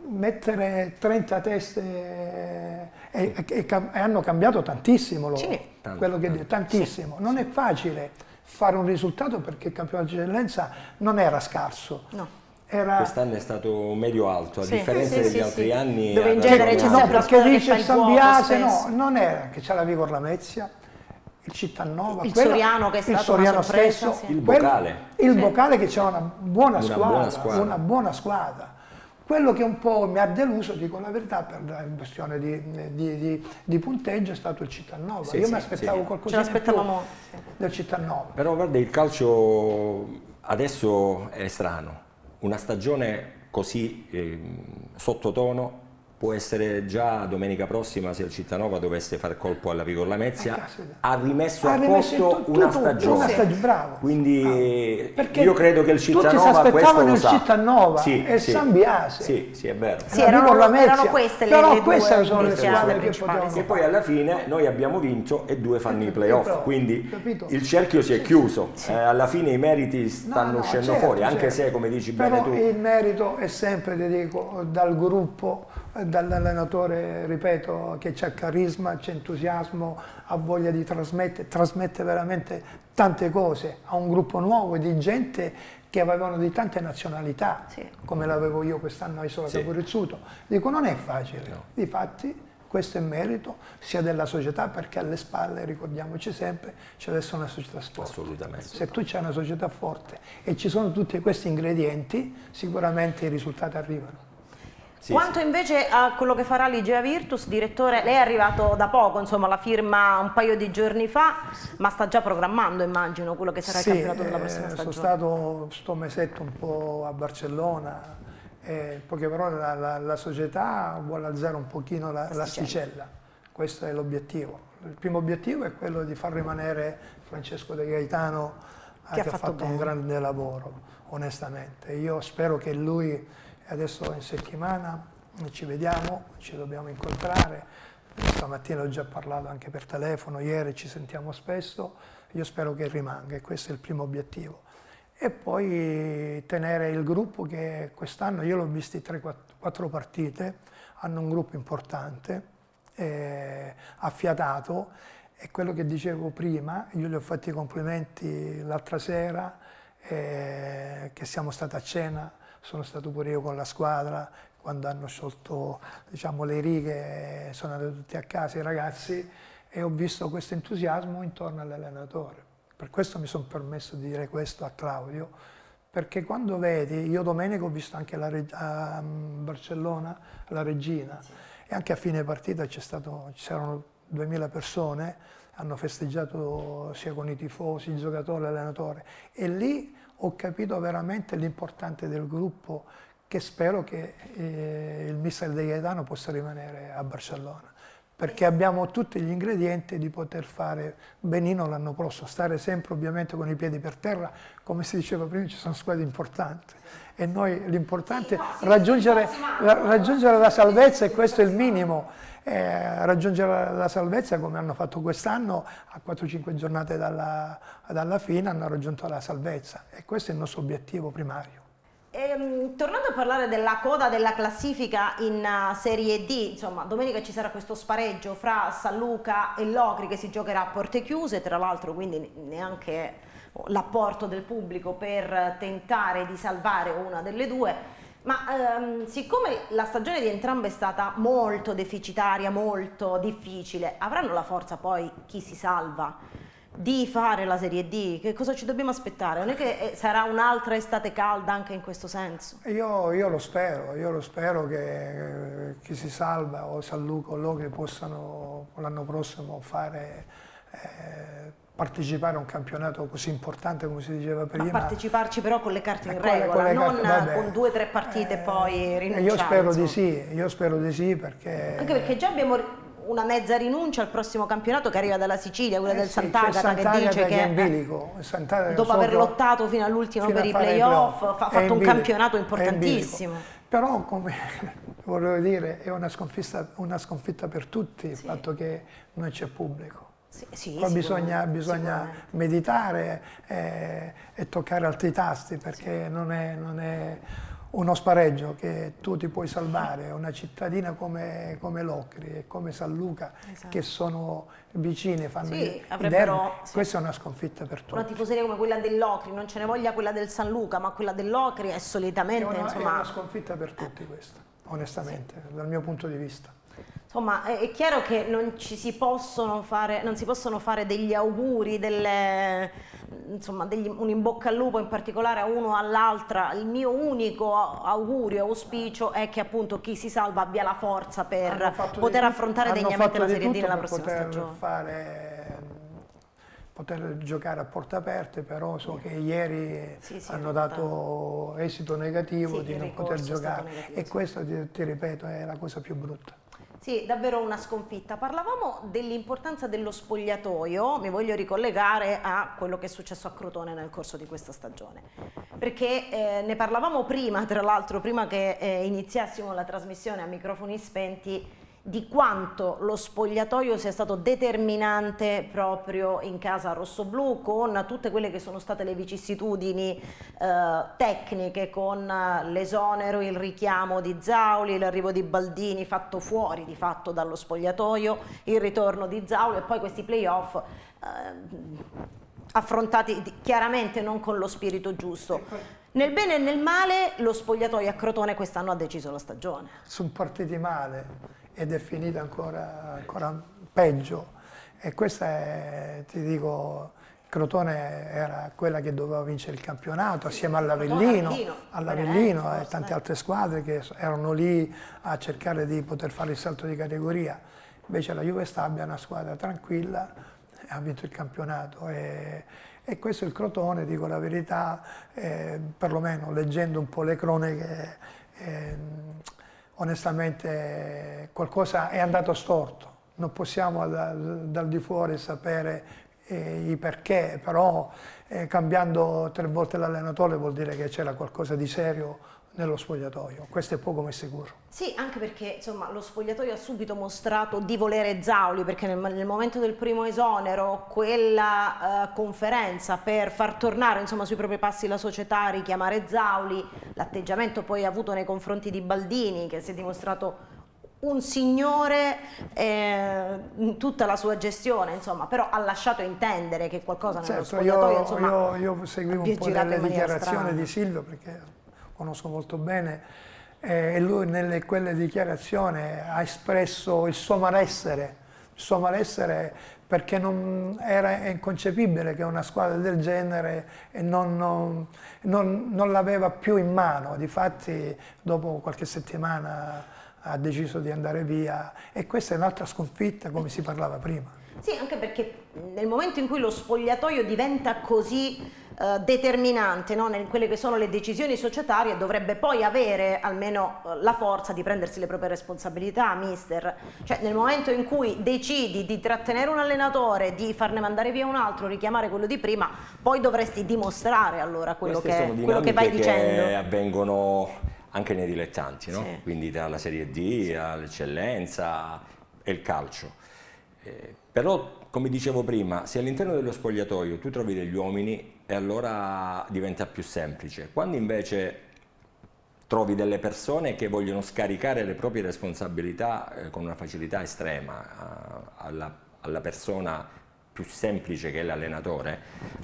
mettere 30 teste e, e- e e hanno cambiato tantissimo loro, Sì. Tanto, quello che tantissimo. Non è facile fare un risultato perché il campionato di eccellenza non era scarso. No. Era... Quest'anno è stato medio alto, a sì, differenza sì, degli sì, altri anni. Dove in genere c'è sempre la squadra dice che San Biase, no, non era che c'è la Vigor Lamezia, il Cittanova, il quello, Soriano che è stato Soriano stesso, sì. il Bocale. il Bocale che c'è una buona, una squadra, buona squadra, una buona squadra. Quello che un po' mi ha deluso, dico la verità, per la questione di, di, di, di punteggio è stato il Cittanova. Sì, Io sì, mi aspettavo sì. qualcosa in più del Cittanova. Però guarda, il calcio adesso è strano. Una stagione così eh, sottotono può essere già domenica prossima se il Cittanova dovesse far colpo alla Vigor Lamezia eh, ha rimesso ha a posto tu, una stagione, una stagione bravo. quindi ah, io credo che il Cittanova questo lo il Cittanova sì, e il sì, San Biase sì, sì è vero. Sì, erano, erano, queste le, però le queste due sono le squadre che potevano e poi alla fine noi abbiamo vinto e due fanno i playoff quindi capito? il cerchio si è chiuso. Eh, alla fine i meriti stanno no, no, uscendo certo, fuori anche certo. se come dici però bene tu il merito è sempre dico, dal gruppo dall'allenatore, ripeto, che c'è carisma, c'è entusiasmo, ha voglia di trasmettere, trasmette veramente tante cose a un gruppo nuovo di gente che avevano di tante nazionalità, sì. come l'avevo io quest'anno a Isola sì. Caporizzuto. Dico, non è facile, no. difatti questo è merito sia della società perché alle spalle, ricordiamoci sempre, c'è adesso una società forte. Assolutamente. Se tu c'hai una società forte e ci sono tutti questi ingredienti, sicuramente i risultati arrivano. Sì, Quanto sì. invece a quello che farà l'Igea Virtus, direttore, lei è arrivato da poco, insomma la firma un paio di giorni fa, ma sta già programmando immagino quello che sarà sì, il campionato della prossima eh, stagione. Sono stato sto mesetto un po' a Barcellona, eh, poche parole, la, la, la, società vuole alzare un pochino la, l'asticella, questo è l'obiettivo. Il primo obiettivo è quello di far rimanere Francesco De Gaetano che, che ha fatto, fatto un grande lavoro, onestamente. Io spero che lui adesso in settimana ci vediamo, ci dobbiamo incontrare, stamattina ho già parlato anche per telefono, ieri ci sentiamo spesso, io spero che rimanga questo è il primo obiettivo. E poi tenere il gruppo che quest'anno, io l'ho visto 3-4 partite, hanno un gruppo importante, eh, affiatato, e quello che dicevo prima, io gli ho fatto i complimenti l'altra sera, eh, che siamo stati a cena sono stato pure io con la squadra, quando hanno sciolto diciamo, le righe sono andati tutti a casa i ragazzi e ho visto questo entusiasmo intorno all'allenatore. Per questo mi sono permesso di dire questo a Claudio, perché quando vedi, io domenica ho visto anche a mm, Barcellona la Regina e anche a fine partita c'erano 2000 persone, hanno festeggiato sia con i tifosi, il giocatore, l'allenatore e lì ho capito veramente l'importante del gruppo che spero che eh, il mister De Gaetano possa rimanere a Barcellona perché abbiamo tutti gli ingredienti di poter fare benino l'anno prossimo, stare sempre ovviamente con i piedi per terra, come si diceva prima ci sono squadre importanti e noi l'importante è raggiungere, raggiungere la salvezza e questo è il minimo eh, raggiungere la salvezza come hanno fatto quest'anno a 4-5 giornate dalla, dalla fine hanno raggiunto la salvezza e questo è il nostro obiettivo primario. Ehm, tornando a parlare della coda della classifica in uh, Serie D, insomma, domenica ci sarà questo spareggio fra San Luca e Locri che si giocherà a porte chiuse, tra l'altro quindi neanche l'apporto del pubblico per tentare di salvare una delle due. Ma ehm, siccome la stagione di entrambe è stata molto deficitaria, molto difficile, avranno la forza poi chi si salva di fare la Serie D? Che cosa ci dobbiamo aspettare? Non è che eh, sarà un'altra estate calda anche in questo senso? Io, io lo spero, io lo spero che eh, chi si salva o San Luca o Logri possano l'anno prossimo fare... Eh, partecipare a un campionato così importante come si diceva prima. Ma parteciparci però con le carte in eh, regola, le, non carte, con due o tre partite eh, poi rinunciare. Io spero insomma. di sì, io spero di sì perché... Anche perché già abbiamo una mezza rinuncia al prossimo campionato che arriva dalla Sicilia, quella eh del sì, Sant'Agata che dice che, è bilico, dopo aver lottato fino all'ultimo per i playoff ha fatto un campionato importantissimo. Però come [LAUGHS] volevo dire è una sconfitta, una sconfitta per tutti il fatto che non c'è pubblico. Sì, sì, Poi bisogna, bisogna meditare eh, e toccare altri tasti perché non è, non è uno spareggio che tu ti puoi salvare, [LAUGHS] una cittadina come, come Locri e come San Luca esatto. che sono vicine, fanno sì, derby, sì. questa è una sconfitta per tutti. Una tifoseria come quella dell'Ocri, non ce ne voglia quella del San Luca, ma quella dell'Ocri è solitamente... È una, insomma... è una sconfitta per tutti eh. questa, onestamente, sì. dal mio punto di vista. Insomma, è chiaro che non, si possono fare, non si possono fare degli auguri, delle, insomma, degli, un in bocca al lupo in particolare a uno o all'altra. Il mio unico augurio, auspicio è che appunto chi si salva abbia la forza per poter affrontare degnamente la Serie D nella prossima stagione. Fare, poter giocare a porte aperte, però so che ieri sì, sì, hanno dato esito negativo sì, di non poter giocare e questo ti, ti ripeto è la cosa più brutta. Sì, davvero una sconfitta. Parlavamo dell'importanza dello spogliatoio, mi voglio ricollegare a quello che è successo a Crotone nel corso di questa stagione, perché eh, ne parlavamo prima, tra l'altro, prima che eh, iniziassimo la trasmissione a microfoni spenti, di quanto lo spogliatoio sia stato determinante proprio in casa rossoblù con tutte quelle che sono state le vicissitudini eh, tecniche con l'esonero, il richiamo di Zauli, l'arrivo di Baldini fatto fuori di fatto dallo spogliatoio, il ritorno di Zauli e poi questi playoff eh, affrontati chiaramente non con lo spirito giusto. Nel bene e nel male lo spogliatoio a Crotone quest'anno ha deciso la stagione. Sono partiti male ed è finita ancora, ancora peggio. E questa è, ti dico, Crotone era quella che doveva vincere il campionato assieme all'Avellino, all'Avellino e tante altre squadre che erano lì a cercare di poter fare il salto di categoria. Invece la Juve Stabia è una squadra tranquilla, ha vinto il campionato e, e questo è il Crotone, dico la verità, eh, perlomeno leggendo un po' le cronache. Eh, onestamente qualcosa è andato storto. Non possiamo dal, dal di fuori sapere eh, i perché, però eh, cambiando tre volte l'allenatore vuol dire che c'era qualcosa di serio nello spogliatoio, questo è poco ma è sicuro. Sì, anche perché insomma, lo spogliatoio ha subito mostrato di volere Zauli, perché nel, nel momento del primo esonero quella uh, conferenza per far tornare insomma, sui propri passi la società, richiamare Zauli, l'atteggiamento poi avuto nei confronti di Baldini che si è dimostrato un signore eh, in tutta la sua gestione, insomma, però ha lasciato intendere che qualcosa nello certo, spogliatoio, io, insomma, io, io seguivo un po' delle dichiarazioni strana. di Silvio perché conosco molto bene, eh, e lui nelle quelle dichiarazioni ha espresso il suo malessere, il suo malessere perché non, era inconcepibile che una squadra del genere non, non, non, non l'aveva più in mano, difatti dopo qualche settimana ha deciso di andare via e questa è un'altra sconfitta come si parlava prima. Sì, anche perché nel momento in cui lo spogliatoio diventa così eh, determinante no? in quelle che sono le decisioni societarie dovrebbe poi avere almeno eh, la forza di prendersi le proprie responsabilità, mister. Cioè nel momento in cui decidi di trattenere un allenatore, di farne mandare via un altro, richiamare quello di prima, poi dovresti dimostrare allora quello, che, quello che, vai dicendo. che avvengono anche nei dilettanti, no? sì. quindi dalla Serie D sì. all'eccellenza e il calcio. Eh, però, come dicevo prima, se all'interno dello spogliatoio tu trovi degli uomini e allora diventa più semplice. Quando invece trovi delle persone che vogliono scaricare le proprie responsabilità eh, con una facilità estrema eh, alla, alla, persona più semplice che è l'allenatore,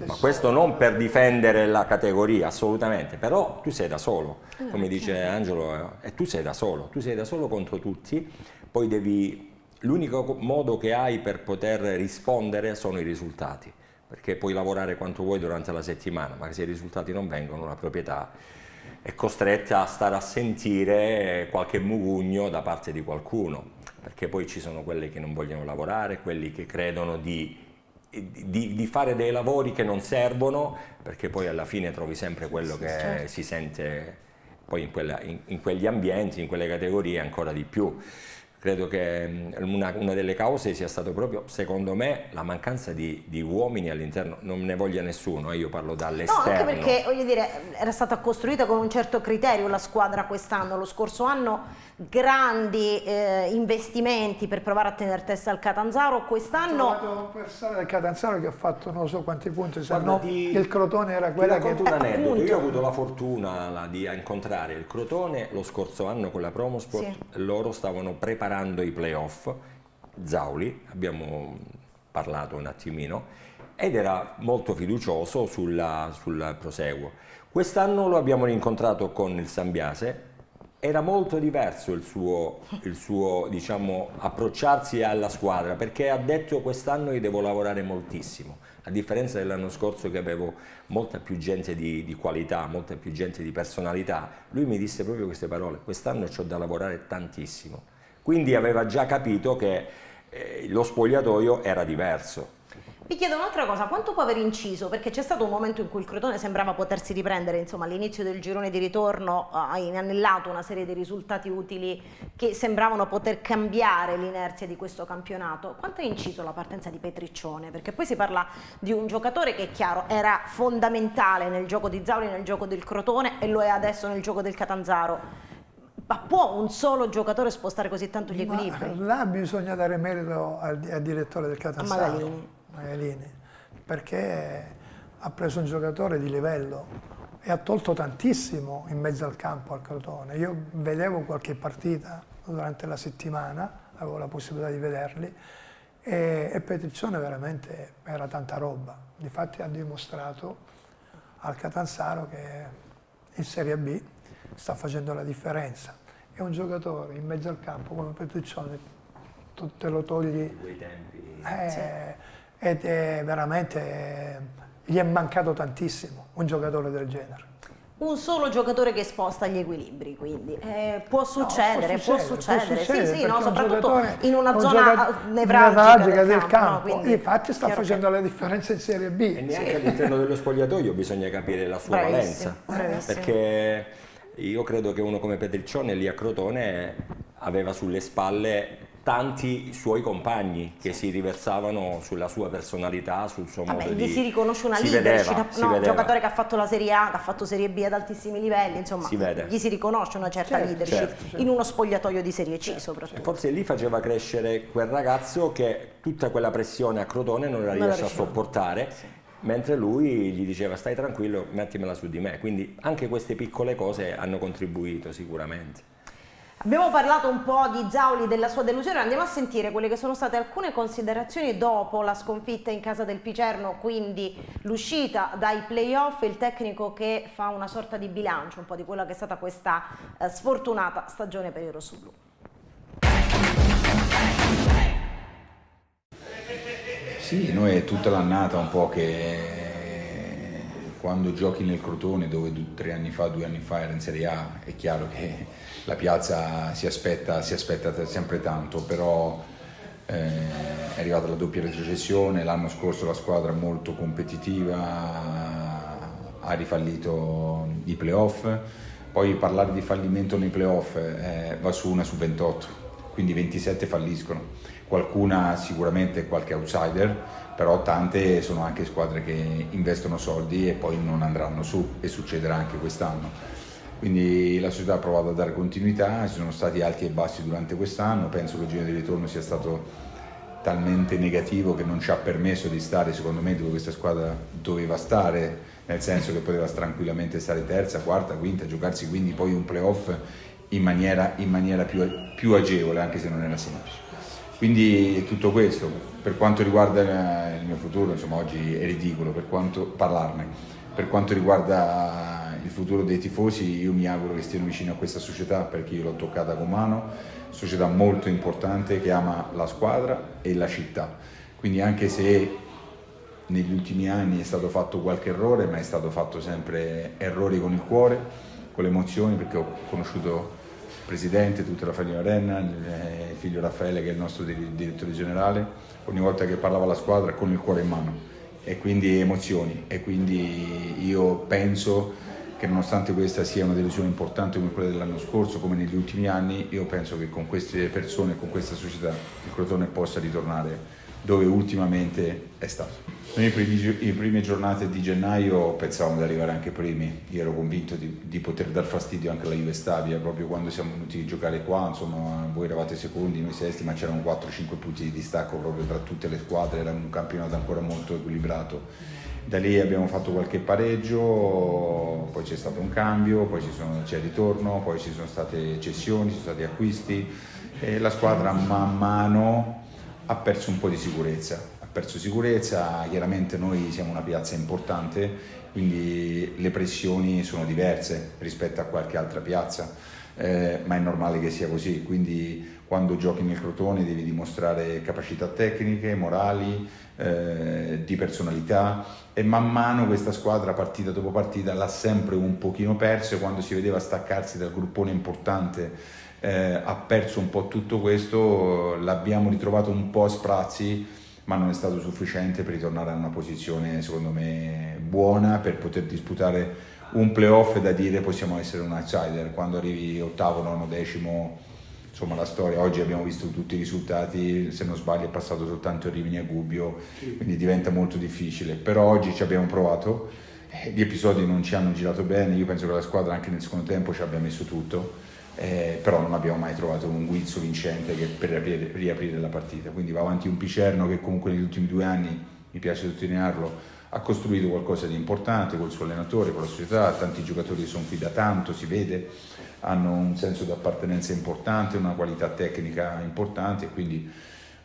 ma questo non per difendere la categoria, assolutamente, però tu sei da solo, eh, come dice certo. Angelo, eh, e tu sei da solo, tu sei da solo contro tutti, poi devi, l'unico modo che hai per poter rispondere sono i risultati perché puoi lavorare quanto vuoi durante la settimana, ma se i risultati non vengono la proprietà è costretta a stare a sentire qualche mugugno da parte di qualcuno, perché poi ci sono quelli che non vogliono lavorare, quelli che credono di, di, di fare dei lavori che non servono, perché poi alla fine trovi sempre quello che certo. si sente poi in, quella, in, in quegli ambienti, in quelle categorie ancora di più credo che mm, una, una, delle cause sia stato proprio, secondo me, la mancanza di, di uomini all'interno, non ne voglia nessuno, eh, io parlo dall'esterno. No, anche perché, voglio dire, era stata costruita con un certo criterio la squadra quest'anno, lo scorso anno grandi eh, investimenti per provare a tenere testa al Catanzaro, quest'anno... Ho trovato per stare al Catanzaro che ha fatto non so quanti punti, se no ti... il Crotone era quella che... un aneddoto, io ho avuto la fortuna la, di incontrare il Crotone lo scorso anno con la Promosport, sì. loro stavano preparando i playoff, Zauli, abbiamo parlato un attimino, ed era molto fiducioso sulla, sul proseguo. Quest'anno lo abbiamo rincontrato con il Sambiase, era molto diverso il suo, il suo diciamo, approcciarsi alla squadra perché ha detto quest'anno io devo lavorare moltissimo a differenza dell'anno scorso che avevo molta più gente di, di, qualità, molta più gente di personalità lui mi disse proprio queste parole quest'anno ho da lavorare tantissimo quindi aveva già capito che eh, lo spogliatoio era diverso. Vi chiedo un'altra cosa, quanto può aver inciso? Perché c'è stato un momento in cui il Crotone sembrava potersi riprendere, insomma all'inizio del girone di ritorno ha inanellato una serie di risultati utili che sembravano poter cambiare l'inerzia di questo campionato. Quanto ha inciso la partenza di Petriccione? Perché poi si parla di un giocatore che è chiaro era fondamentale nel gioco di Zauli, nel gioco del Crotone e lo è adesso nel gioco del Catanzaro ma può un solo giocatore spostare così tanto gli equilibri? Ma là bisogna dare merito al, al direttore del Catanzaro, Magalini. Magalini, perché ha preso un giocatore di livello e ha tolto tantissimo in mezzo al campo al Crotone. Io vedevo qualche partita durante la settimana, avevo la possibilità di vederli, e, e Petriccione veramente era tanta roba. Difatti ha dimostrato al Catanzaro che in Serie B sta facendo la differenza. È un giocatore in mezzo al campo come Petruccione, tu te lo togli... Quei tempi. Eh, sì. Ed è veramente... gli è mancato tantissimo un giocatore del genere un solo giocatore che sposta gli equilibri, quindi eh, può, succedere, no, può, succedere, può succedere, sì, sì, no, soprattutto in una zona nevralgica del, del campo. campo. No, Infatti sta facendo che... la differenza in Serie B. E neanche sì. all'interno dello spogliatoio bisogna capire la sua Bravissimo. valenza, Bravissimo. perché io credo che uno come Petriccione lì a Crotone aveva sulle spalle tanti suoi compagni che si riversavano sulla sua personalità, sul suo Vabbè, modo gli di... si riconosce una si leadership, vedeva, no, un giocatore che ha fatto la Serie A, che ha fatto Serie B ad altissimi livelli, insomma, si gli si riconosce una certa certo, leadership certo, certo. in uno spogliatoio di Serie C certo, soprattutto. Forse lì faceva crescere quel ragazzo che tutta quella pressione a Crotone non la riesce a sopportare. Sì mentre lui gli diceva stai tranquillo, mettimela su di me. Quindi anche queste piccole cose hanno contribuito sicuramente. Abbiamo parlato un po' di Zauli, della sua delusione, andiamo a sentire quelle che sono state alcune considerazioni dopo la sconfitta in casa del Picerno, quindi l'uscita dai playoff, il tecnico che fa una sorta di bilancio un po' di quella che è stata questa eh, sfortunata stagione per i rossoblù. Sì, noi è tutta l'annata un po' che quando giochi nel Crotone dove tre anni fa, due anni fa era in Serie A, è chiaro che [LAUGHS] la piazza si aspetta, si aspetta sempre tanto, però eh, è arrivata la doppia retrocessione, l'anno scorso la squadra molto competitiva ha rifallito i playoff, poi parlare di fallimento nei playoff eh, va su una su 28, quindi 27 falliscono qualcuna sicuramente qualche outsider, però tante sono anche squadre che investono soldi e poi non andranno su e succederà anche quest'anno. Quindi la società ha provato a dare continuità, ci sono stati alti e bassi durante quest'anno, penso che il giro di ritorno sia stato talmente negativo che non ci ha permesso di stare secondo me dove questa squadra doveva stare, nel senso che poteva tranquillamente stare terza, quarta, quinta, giocarsi quindi poi un playoff in maniera, in maniera più, più agevole, anche se non era semplice. Quindi tutto questo, per quanto riguarda il mio futuro, insomma oggi è ridicolo per quanto parlarne, per quanto riguarda il futuro dei tifosi io mi auguro che stiano vicino a questa società perché io l'ho toccata con mano, società molto importante che ama la squadra e la città, quindi anche se negli ultimi anni è stato fatto qualche errore, ma è stato fatto sempre errori con il cuore, con le emozioni, perché ho conosciuto presidente, tutta la famiglia Renna, il figlio Raffaele che è il nostro direttore generale, ogni volta che parlava la squadra con il cuore in mano. E quindi emozioni. E quindi io penso che nonostante questa sia una delusione importante come quella dell'anno scorso, come negli ultimi anni, io penso che con queste persone, con questa società, il Crotone possa ritornare dove ultimamente è stato. Noi le prime giornate di gennaio pensavamo di arrivare anche primi, io ero convinto di, di poter dar fastidio anche alla Juve Stabia, proprio quando siamo venuti a giocare qua, insomma voi eravate secondi, noi sesti, ma c'erano 4-5 punti di distacco proprio tra tutte le squadre, era un campionato ancora molto equilibrato. Da lì abbiamo fatto qualche pareggio, poi c'è stato un cambio, poi sono, c'è il ritorno, poi ci sono state cessioni, ci sono stati acquisti e la squadra man mano ha perso un po' di sicurezza. Ha perso sicurezza, chiaramente noi siamo una piazza importante, quindi le pressioni sono diverse rispetto a qualche altra piazza, eh, ma è normale che sia così. Quindi quando giochi nel Crotone devi dimostrare capacità tecniche, morali, eh, di personalità e man mano questa squadra partita dopo partita l'ha sempre un pochino perso e quando si vedeva staccarsi dal gruppone importante eh, ha perso un po' tutto questo, l'abbiamo ritrovato un po' a sprazzi ma non è stato sufficiente per ritornare a una posizione secondo me buona per poter disputare un playoff. E da dire possiamo essere un outsider. Quando arrivi ottavo, nono, decimo insomma la storia, oggi abbiamo visto tutti i risultati, se non sbaglio è passato soltanto Rimini a Gubbio, quindi diventa molto difficile, però oggi ci abbiamo provato, eh, gli episodi non ci hanno girato bene, io penso che la squadra anche nel secondo tempo ci abbia messo tutto, eh, però non abbiamo mai trovato un guizzo vincente per riaprire, riaprire la partita, quindi va avanti un Picerno che comunque negli ultimi due anni, mi piace sottolinearlo, ha costruito qualcosa di importante col suo allenatore, con la società, tanti giocatori sono qui da tanto, si vede, hanno un senso di appartenenza importante, una qualità tecnica importante, quindi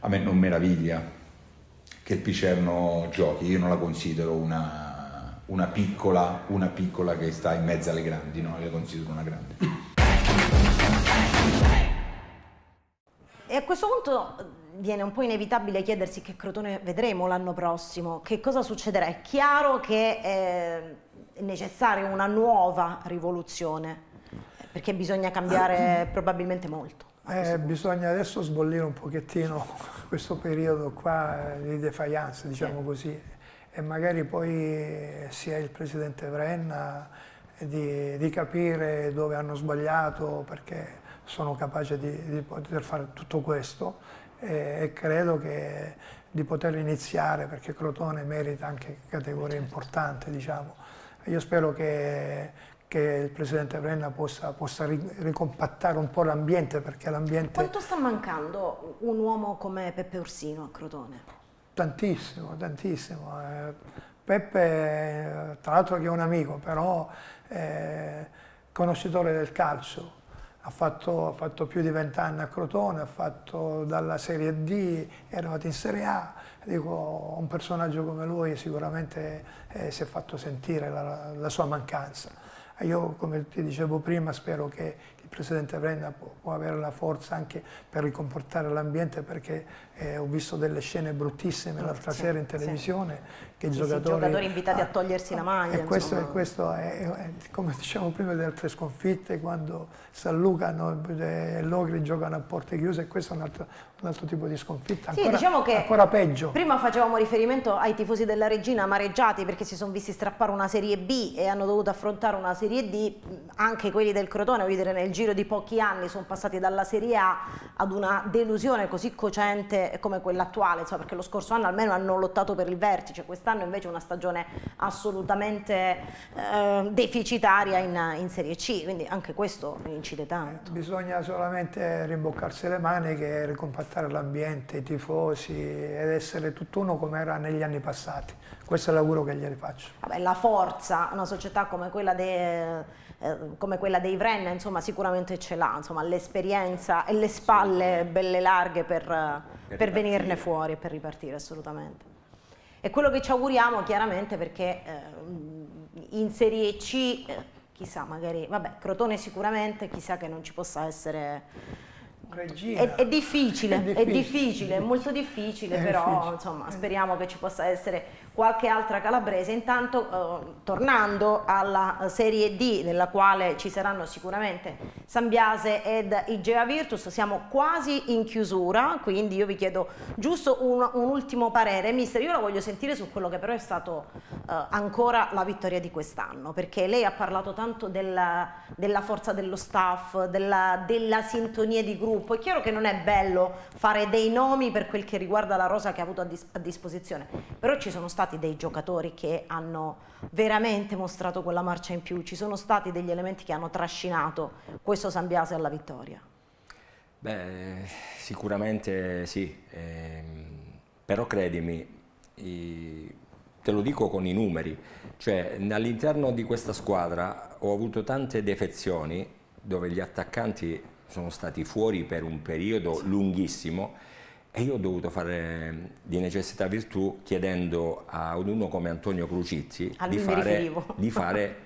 a me non meraviglia che il Picerno giochi, io non la considero una, una, piccola, una piccola che sta in mezzo alle grandi, no? la considero una grande. E a questo punto viene un po' inevitabile chiedersi che Crotone vedremo l'anno prossimo, che cosa succederà. È chiaro che è necessaria una nuova rivoluzione, perché bisogna cambiare [COUGHS] probabilmente molto. Eh, bisogna adesso sbollire un pochettino [LAUGHS] questo periodo qua di defiance, diciamo così, e magari poi sia il Presidente Vrenna di, di capire dove hanno sbagliato, perché sono capace di, di poter fare tutto questo e, e credo che di poter iniziare perché Crotone merita anche categorie importanti diciamo. Io spero che, che il Presidente Brenna possa, possa ricompattare un po' l'ambiente perché l'ambiente... Quanto sta mancando un uomo come Peppe Orsino a Crotone? Tantissimo, tantissimo. Eh, Peppe, tra l'altro che è un amico, però è conoscitore del calcio, ha fatto, ha fatto, più di vent'anni a Crotone, ha fatto dalla Serie D, è arrivato in Serie A, dico, un personaggio come lui sicuramente eh, si è fatto sentire la, la sua mancanza. Io, come ti dicevo prima, spero che Presidente Brenna può, può, avere la forza anche per ricomportare l'ambiente perché eh, ho visto delle scene bruttissime l'altra sì, sera in televisione sì. Che i sì, giocatori... giocatori invitati a togliersi la maglia. E questo, e questo è, è, come dicevamo prima delle altre sconfitte, quando San Luca e Logri giocano a porte chiuse e questo è un altro, un altro tipo di sconfitta, ancora, diciamo ancora peggio. Prima facevamo riferimento ai tifosi della Regina amareggiati perché si sono visti strappare una Serie B e hanno dovuto affrontare una Serie D, anche quelli del Crotone, voglio dire nel giro di pochi anni sono passati dalla Serie A ad una delusione così cocente come quella attuale, insomma, perché lo scorso anno almeno hanno lottato per il vertice, quest'anno invece è una stagione assolutamente eh, deficitaria in, in, Serie C, quindi anche questo incide tanto. Bisogna solamente rimboccarsi le maniche, ricompattare l'ambiente, i tifosi ed essere tutt'uno come era negli anni passati. Questo è l'auguro che gli faccio. Vabbè, la forza, una società come quella dei eh, come quella dei Vrenna, insomma sicuramente ce l'ha, insomma l'esperienza e le spalle belle larghe per, per, per venirne fuori e per ripartire assolutamente. È quello che ci auguriamo chiaramente perché eh, in Serie C, eh, chissà magari, vabbè Crotone sicuramente, chissà che non ci possa essere è, è, difficile, [LAUGHS] è, difficile, è difficile, è molto difficile, è però difficile. insomma speriamo che ci possa essere qualche altra calabrese. Intanto eh, tornando alla Serie D nella quale ci saranno sicuramente Sambiase ed Igea Virtus, siamo quasi in chiusura, quindi io vi chiedo giusto un, un ultimo parere. Mister, io la voglio sentire su quello che però è stato eh, ancora la vittoria di quest'anno, perché lei ha parlato tanto della, della forza dello staff, della, della sintonia di gruppo. È chiaro che non è bello fare dei nomi per quel che riguarda la rosa che ha avuto a, dis a disposizione, però ci sono stati dei giocatori che hanno veramente mostrato quella marcia in più, ci sono stati degli elementi che hanno trascinato questo Sambiase alla vittoria. Beh, sicuramente sì, ehm, però credimi, i, te lo dico con i numeri, cioè all'interno di questa squadra ho avuto tante defezioni dove gli attaccanti sono stati fuori per un periodo lunghissimo e io ho dovuto fare di necessità virtù chiedendo ad uno come Antonio Crucizzi di fare, di [LAUGHS] fare,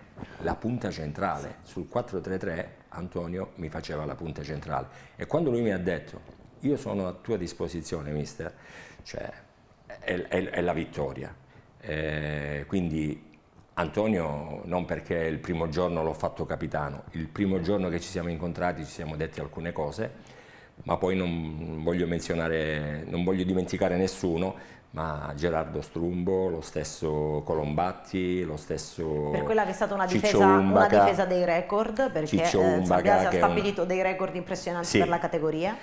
la punta centrale. Sul 4-3-3 Antonio mi faceva la punta centrale e quando lui mi ha detto io sono a tua disposizione mister, cioè è, è, è la vittoria. Eh, quindi Antonio non perché il primo giorno l'ho fatto capitano, il primo giorno che ci siamo incontrati ci siamo detti alcune cose, ma poi non voglio menzionare, non voglio dimenticare nessuno, ma Gerardo Strumbo, lo stesso Colombatti, lo stesso Per quella che è stata una difesa, una difesa dei record, perché eh, ha stabilito un... dei record impressionanti sì. per la categoria.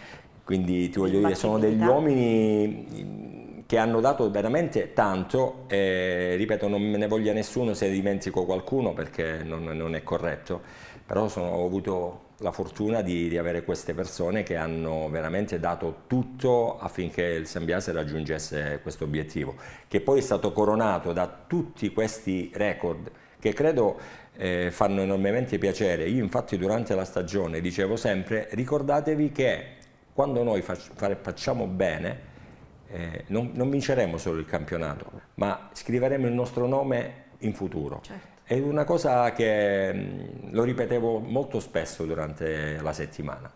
Quindi ti voglio dire, sono degli uomini che hanno dato veramente tanto, e, ripeto non me ne voglia nessuno se dimentico qualcuno perché non, non è corretto, però sono, ho avuto la fortuna di, di, avere queste persone che hanno veramente dato tutto affinché il Sambiase raggiungesse questo obiettivo, che poi è stato coronato da tutti questi record che credo eh, fanno enormemente piacere. Io infatti durante la stagione dicevo sempre ricordatevi che quando noi facciamo bene eh, non, non, vinceremo solo il campionato, ma scriveremo il nostro nome in futuro. Certo. È una cosa che mm, lo ripetevo molto spesso durante la settimana.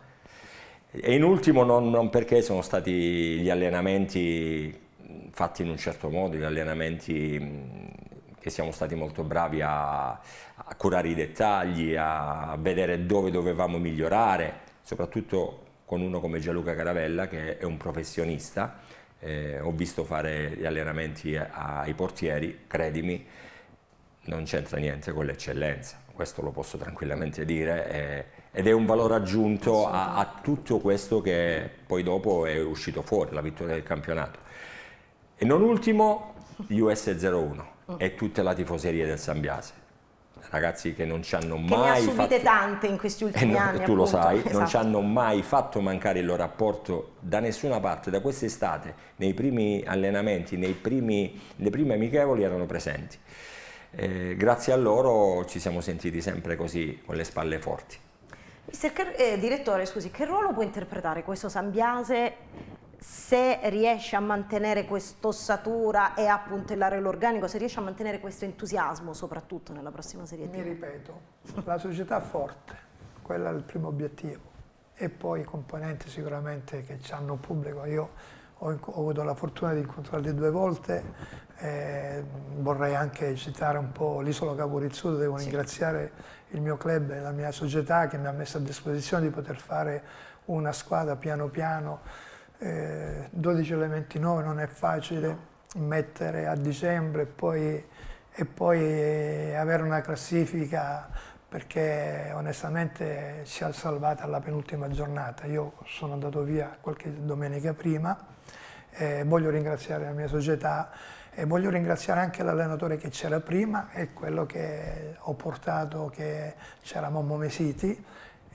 E in ultimo non, non perché sono stati gli allenamenti fatti in un certo modo, gli allenamenti mm, che siamo stati molto bravi a, a curare i dettagli, a vedere dove dovevamo migliorare, soprattutto con uno come Gianluca Caravella che è un professionista, eh, ho visto fare gli allenamenti ai portieri, credimi, non c'entra niente con l'eccellenza, questo lo posso tranquillamente dire, è, ed è un valore aggiunto a, a, tutto questo che poi dopo è uscito fuori, la vittoria del campionato. E non ultimo, US 01 e tutte la tifoserie del Sambiase. Ragazzi che non ci hanno mai che ne ha subite fatto... tante in questi ultimi eh no, anni. Tu appunto. lo sai, esatto. non ci Esatto. hanno mai fatto mancare il loro apporto da nessuna parte. Da quest'estate, nei primi allenamenti, nei primi, le prime amichevoli erano presenti. Eh, grazie a loro ci siamo sentiti sempre così, con le spalle forti. Mister, eh, direttore, scusi, che ruolo può interpretare questo Sambiase se riesce a mantenere questa ossatura e a puntellare l'organico, se riesce a mantenere questo entusiasmo soprattutto nella prossima Serie? Mi ripeto, la società forte, quello è il primo obiettivo e poi i componenti sicuramente che hanno pubblico. Io ho, ho avuto la fortuna di incontrarli due volte, eh, vorrei anche citare un po' l'Isola Caporizzuto, devo sì. ringraziare il mio club e la mia società che mi ha messo a disposizione di poter fare una squadra piano piano. Eh, 12 elementi nuovi non è facile mettere a dicembre e poi, e poi eh, avere una classifica perché onestamente si è salvata alla penultima giornata. Io sono andato via qualche domenica prima, eh, voglio ringraziare la mia società e voglio ringraziare anche l'allenatore che c'era prima e quello che ho portato, che c'era Mommo Mesiti,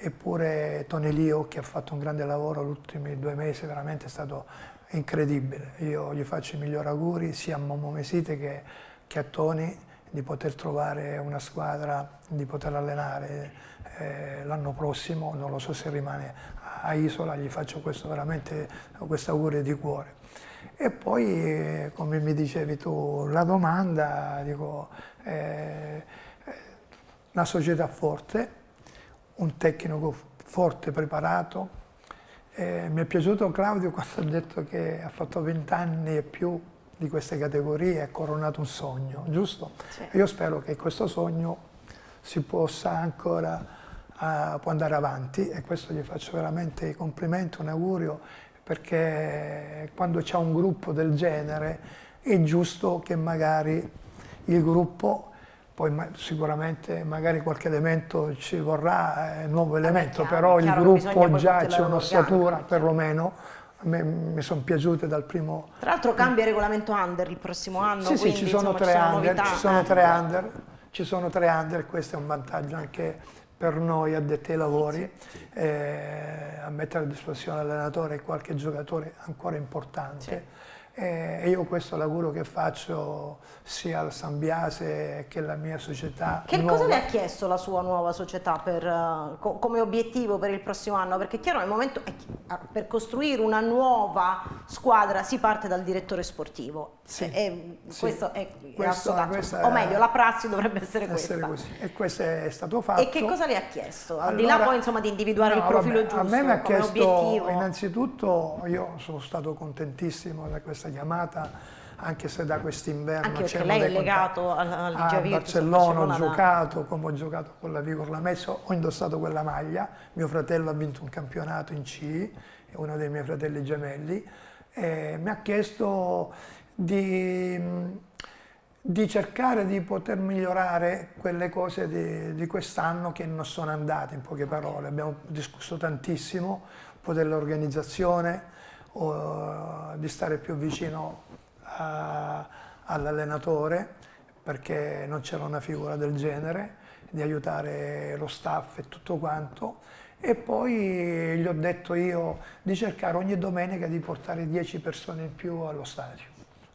eppure Tony Lio che ha fatto un grande lavoro gli ultimi due mesi, veramente è stato incredibile. Io gli faccio i migliori auguri sia a Mommo Mesiti che, che a Tony di poter trovare una squadra, di poter allenare eh, l'anno prossimo, non lo so se rimane a Isola, gli faccio questo veramente questo augurio di cuore. E poi, come mi dicevi tu, la domanda, dico, eh, una società forte, un tecnico forte, preparato. Eh, mi è piaciuto Claudio [LAUGHS] quando ha detto che ha fatto 20 anni e più di queste categorie è coronato un sogno, giusto? Sì. Io spero che questo sogno si possa ancora uh, può andare avanti e questo gli faccio veramente i complimenti, un augurio perché quando c'è un gruppo del genere è giusto che magari il gruppo poi sicuramente magari qualche elemento ci vorrà, eh, nuovo elemento, chiaro, però il gruppo già c'è un'ossatura perlomeno. Me, mi sono piaciute dal primo... Tra l'altro cambia il regolamento under il prossimo anno, sì, quindi, sì, ci sono, insomma, tre, under, ci sono tre under, ci sono tre under, questo è un vantaggio anche per noi addetti ai lavori, sì, sì. Eh, a mettere a disposizione l'allenatore qualche giocatore ancora importante. Sì e io questo lavoro che faccio sia al San Biase che la mia società. Che nuova. cosa le ha chiesto la sua nuova società per, uh, co come obiettivo per il prossimo anno? Perché è chiaro, nel momento, è, per costruire una nuova squadra si parte dal direttore sportivo. Sì, e, sì. Questo è, questo, è o meglio, la prassi dovrebbe essere, essere questa. Così. E questo è stato fatto. E che cosa le ha chiesto? Al allora, di là poi insomma, di individuare no, il profilo vabbè, giusto A me mi ha chiesto, obiettivo. innanzitutto, io sono stato contentissimo da questa chiamata anche se da quest'inverno anche perché lei è legato al, al a Barcellona, ho giocato come ho giocato con la Vigor Lamezzo, ho indossato quella maglia, mio fratello ha vinto un campionato in C, è uno dei miei fratelli gemelli, e mi ha chiesto di, di, cercare di poter migliorare quelle cose di, di quest'anno che non sono andate, in poche parole. Abbiamo discusso tantissimo, un po' dell'organizzazione, di stare più vicino all'allenatore perché non c'era una figura del genere, di aiutare lo staff e tutto quanto. E poi gli ho detto io di cercare ogni domenica di portare 10 persone in più allo stadio.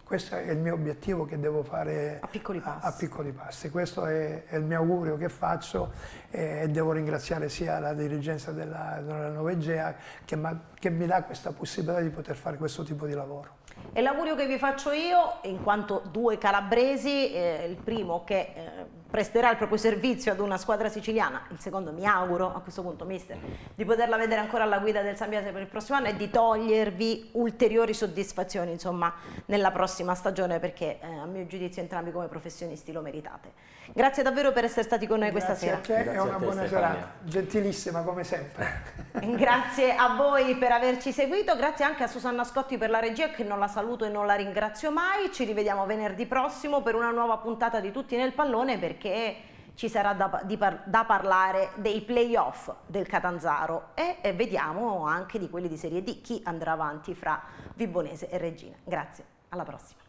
Questo è il mio obiettivo che devo fare a piccoli passi. A, a piccoli passi. Questo è, è, il mio augurio che faccio e devo ringraziare sia la dirigenza della, della Nuova Egea che, che mi dà questa possibilità di poter fare questo tipo di lavoro. E l'augurio che vi faccio io, in quanto due calabresi, eh, il primo che eh, presterà il proprio servizio ad una squadra siciliana, il secondo mi auguro a questo punto, mister, di poterla vedere ancora alla guida del San Biase per il prossimo anno e di togliervi ulteriori soddisfazioni insomma nella prossima stagione perché eh, a mio giudizio entrambi come professionisti lo meritate. Grazie davvero per essere stati con noi Grazie questa sera. Grazie a te e una buona serata, gentilissima come sempre. [LAUGHS] grazie a voi per averci seguito, grazie anche a Susanna Scotti per la regia che non la saluto e non la ringrazio mai, ci rivediamo venerdì prossimo per una nuova puntata di Tutti nel Pallone perché ci sarà da, par da parlare dei playoff del Catanzaro e, e vediamo anche di quelli di Serie D, chi andrà avanti fra Vibonese e Regina. Grazie, alla prossima.